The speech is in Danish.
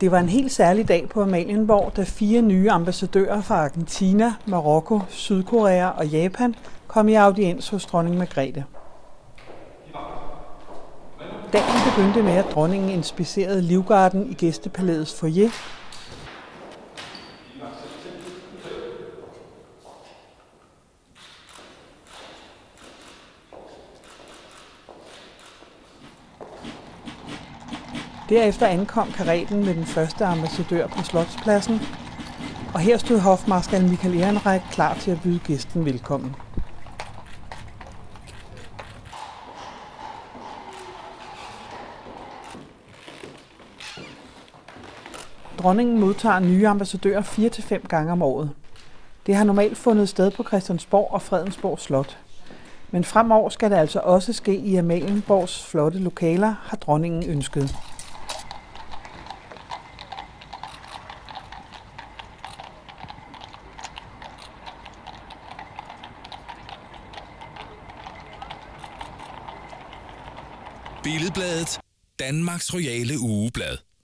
Det var en helt særlig dag på Amalienborg, da fire nye ambassadører fra Argentina, Marokko, Sydkorea og Japan kom i audiens hos dronning Margrethe. Dagen begyndte med, at dronningen inspicerede livgarden i gæstepalæets foyer. Derefter ankom karetten med den første ambassadør på Slotspladsen, og her stod hofmarskal Michael Ehrenreich klar til at byde gæsten velkommen. Dronningen modtager nye ambassadører 4-5 gange om året. Det har normalt fundet sted på Christiansborg og Fredensborg Slot. Men fremover skal det altså også ske i Amalienborgs flotte lokaler, har dronningen ønsket. Billedbladet, Danmarks Royale Ugeblad.